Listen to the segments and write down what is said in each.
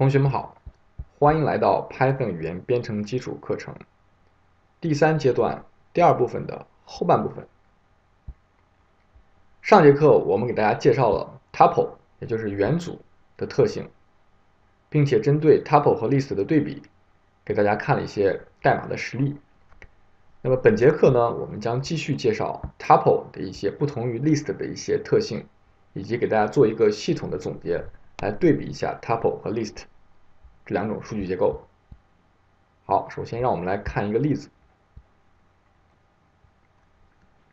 同学们好，欢迎来到 Python 语言编程基础课程第三阶段第二部分的后半部分。上节课我们给大家介绍了 tuple，也就是元组的特性，并且针对 tuple 和 list 的对比，给大家看了一些代码的实例。那么本节课呢，我们将继续介绍 tuple 的一些不同于 list 的一些特性，以及给大家做一个系统的总结。来对比一下 tuple 和 list 这两种数据结构。好，首先让我们来看一个例子。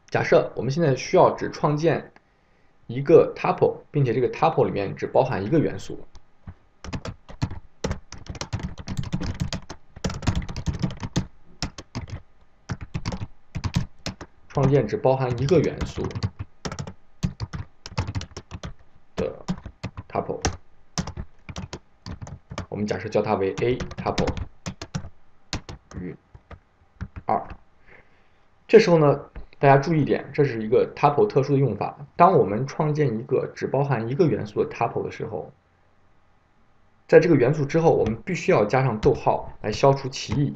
假设我们现在需要只创建一个 tuple，并且这个 tuple 里面只包含一个元素，创建只包含一个元素。我假设叫它为 a tuple 与二。这时候呢，大家注意点，这是一个 tuple 特殊的用法。当我们创建一个只包含一个元素的 tuple 的时候，在这个元素之后，我们必须要加上逗号来消除歧义。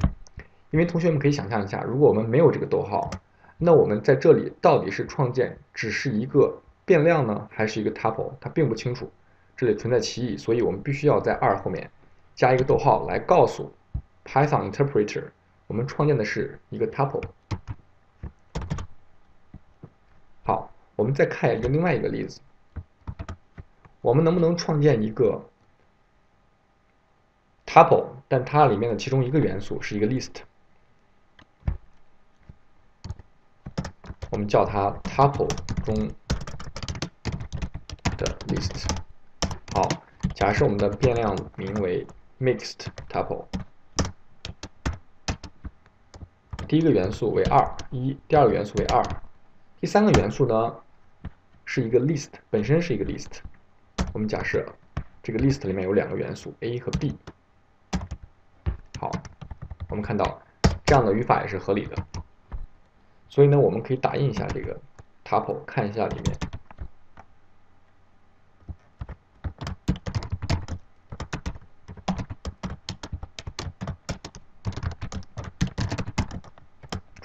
因为同学们可以想象一下，如果我们没有这个逗号，那我们在这里到底是创建只是一个变量呢，还是一个 tuple？它并不清楚，这里存在歧义，所以我们必须要在二后面。加一个逗号来告诉 Python interpreter，我们创建的是一个 tuple。好，我们再看一个另外一个例子，我们能不能创建一个 tuple，但它里面的其中一个元素是一个 list，我们叫它 tuple 中的 list。好，假设我们的变量名为 Mixed tuple，第一个元素为二一，第二个元素为二，第三个元素呢是一个 list，本身是一个 list。我们假设这个 list 里面有两个元素 a 和 b。好，我们看到这样的语法也是合理的。所以呢，我们可以打印一下这个 tuple，看一下里面。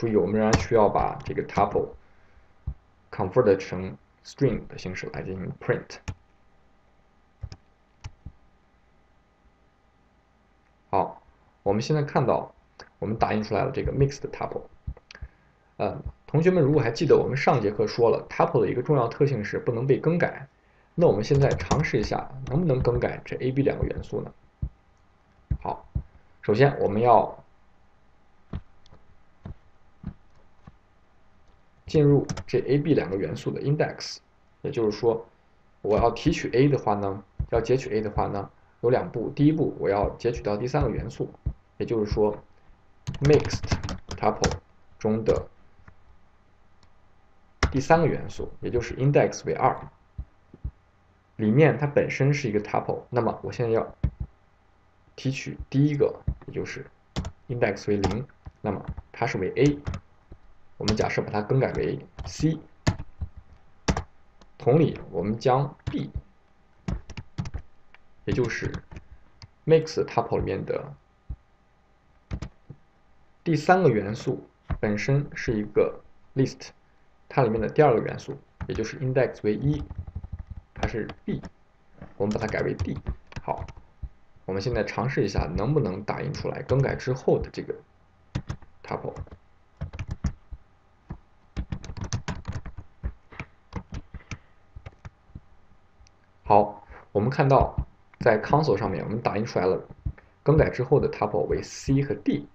注意，我们仍然需要把这个 tuple convert 成 string 的形式来进行 print。好，我们现在看到我们打印出来了这个 mixed tuple。呃，同学们如果还记得我们上节课说了 tuple 的一个重要特性是不能被更改，那我们现在尝试一下能不能更改这 a、b 两个元素呢？好，首先我们要进入这 a、b 两个元素的 index，也就是说，我要提取 a 的话呢，要截取 a 的话呢，有两步。第一步，我要截取到第三个元素，也就是说，mixed tuple 中的第三个元素，也就是 index 为二，里面它本身是一个 tuple，那么我现在要提取第一个，也就是 index 为零，那么它是为 a。我们假设把它更改为 c，同理，我们将 b，也就是 mix tuple 里面的第三个元素本身是一个 list，它里面的第二个元素，也就是 index 为一，它是 b，我们把它改为 d。好，我们现在尝试一下能不能打印出来更改之后的这个 tuple。好，我们看到在 console 上面，我们打印出来了更改之后的 tuple 为 c 和 d。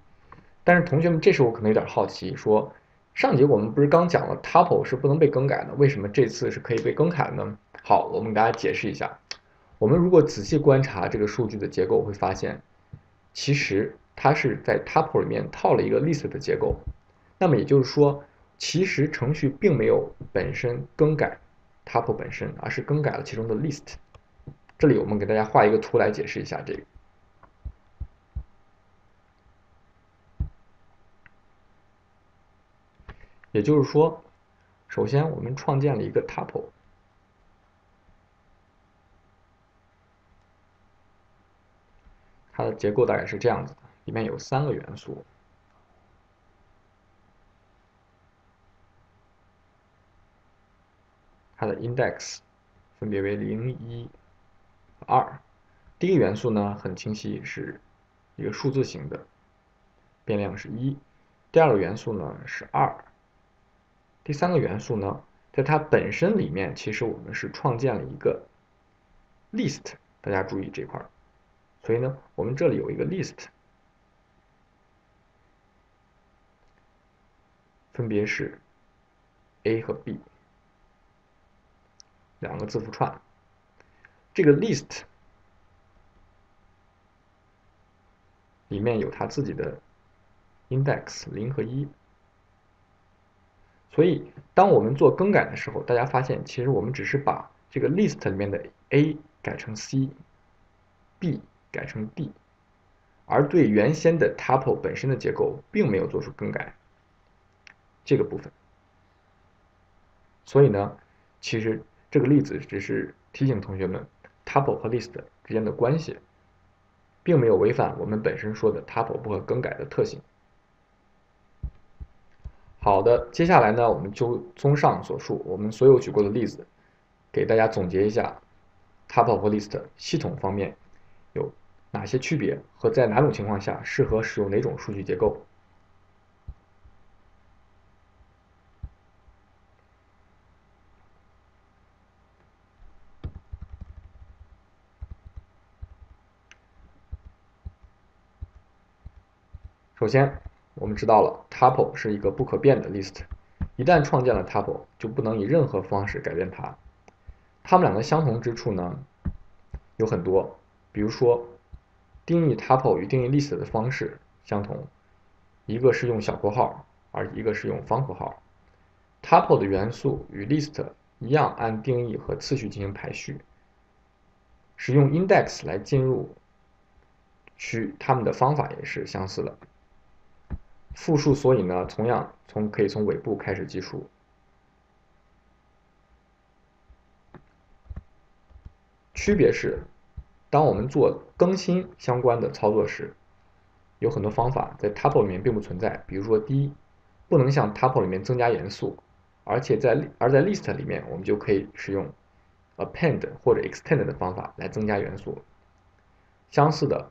但是同学们这时候可能有点好奇，说上节我们不是刚讲了 tuple 是不能被更改的，为什么这次是可以被更改的呢？好，我们给大家解释一下。我们如果仔细观察这个数据的结构，会发现其实它是在 tuple 里面套了一个 list 的结构。那么也就是说，其实程序并没有本身更改。tuple 本身，而是更改了其中的 list。这里我们给大家画一个图来解释一下这个。也就是说，首先我们创建了一个 tuple，它的结构大概是这样子的，里面有三个元素，它的 index 分别为零、一、二。第一个元素呢很清晰，是一个数字型的，变量是一。第二个元素呢是二。第三个元素呢，在它本身里面，其实我们是创建了一个 list，大家注意这块儿。所以呢，我们这里有一个 list，分别是 a 和 b 两个字符串。这个 list 里面有它自己的 index 零和一。所以，当我们做更改的时候，大家发现，其实我们只是把这个 list 里面的 a 改成 c，b 改成 d，而对原先的 tuple 本身的结构并没有做出更改。这个部分。所以呢，其实这个例子只是提醒同学们，tuple 和 list 之间的关系，并没有违反我们本身说的 tuple 不可更改的特性。好的，接下来呢，我们就综上所述，我们所有举过的例子，给大家总结一下，tuple 和 list 系统方面有哪些区别，和在哪种情况下适合使用哪种数据结构。首先。我们知道了，tuple 是一个不可变的 list，一旦创建了 tuple，就不能以任何方式改变它。它们两个相同之处呢有很多，比如说定义 tuple 与定义 list 的方式相同，一个是用小括号，而一个是用方括号。tuple 的元素与 list 一样按定义和次序进行排序，使用 index 来进入区，它们的方法也是相似的。复数索引呢，同样从可以从尾部开始计数。区别是，当我们做更新相关的操作时，有很多方法在 tuple 里面并不存在。比如说，第一，不能向 tuple 里面增加元素，而且在而在 list 里面，我们就可以使用 append 或者 extend 的方法来增加元素。相似的，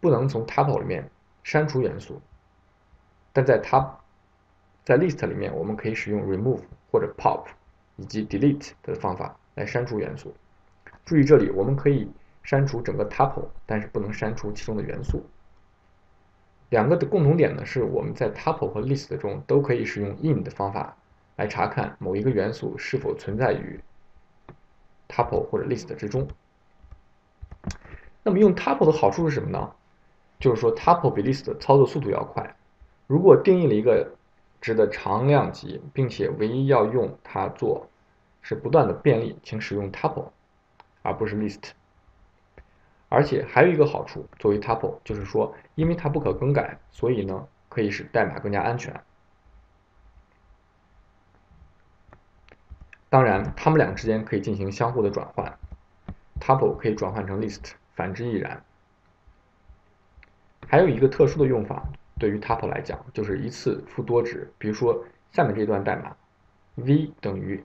不能从 tuple 里面删除元素。但在它在 list 里面，我们可以使用 remove 或者 pop 以及 delete 的方法来删除元素。注意这里，我们可以删除整个 tuple，但是不能删除其中的元素。两个的共同点呢，是我们在 tuple 和 list 中都可以使用 in 的方法来查看某一个元素是否存在于 tuple 或者 list 之中。那么用 tuple 的好处是什么呢？就是说 tuple 比 list 操作速度要快。如果定义了一个值的常量级，并且唯一要用它做是不断的便利，请使用 tuple 而不是 list。而且还有一个好处，作为 tuple 就是说，因为它不可更改，所以呢可以使代码更加安全。当然，它们俩之间可以进行相互的转换，tuple 可以转换成 list，反之亦然。还有一个特殊的用法。对于 tuple 来讲，就是一次赋多值。比如说下面这段代码，v 等于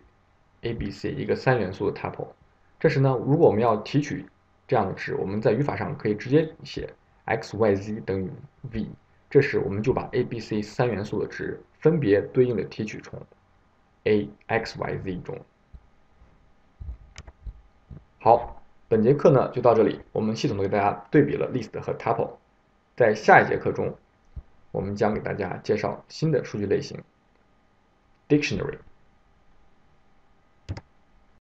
a b c 一个三元素的 tuple。这时呢，如果我们要提取这样的值，我们在语法上可以直接写 x y z 等于 v。这时我们就把 a b c 三元素的值分别对应的提取从 a x y z 中。好，本节课呢就到这里。我们系统的给大家对比了 list 和 tuple。在下一节课中。我们将给大家介绍新的数据类型，dictionary。